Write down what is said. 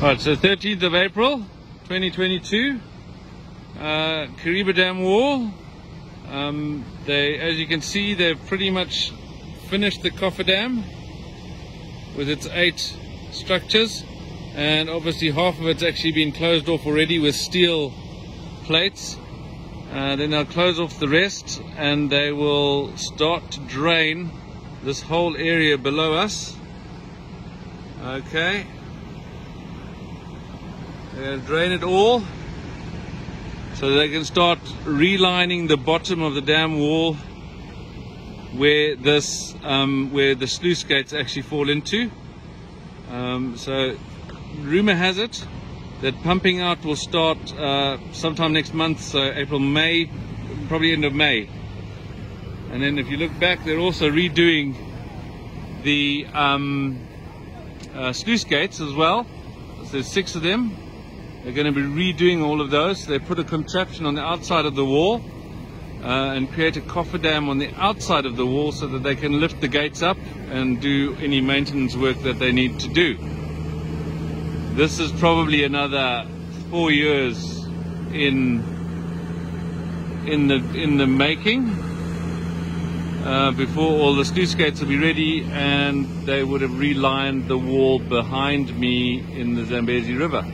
Right, so 13th of April 2022, uh, Kariba Dam Wall. Um, they, as you can see, they've pretty much finished the cofferdam with its eight structures, and obviously half of it's actually been closed off already with steel plates. Uh, then they'll close off the rest, and they will start to drain this whole area below us. Okay, they're going to drain it all so they can start relining the bottom of the dam wall where this um, where the sluice gates actually fall into. Um, so rumor has it that pumping out will start uh, sometime next month, so April, May, probably end of May. And then if you look back, they're also redoing the um, uh, sluice gates as well. So there's six of them. They're going to be redoing all of those. They put a contraption on the outside of the wall uh, and create a cofferdam on the outside of the wall so that they can lift the gates up and do any maintenance work that they need to do. This is probably another four years in in the in the making uh, before all the sluice gates will be ready and they would have relined the wall behind me in the Zambezi River.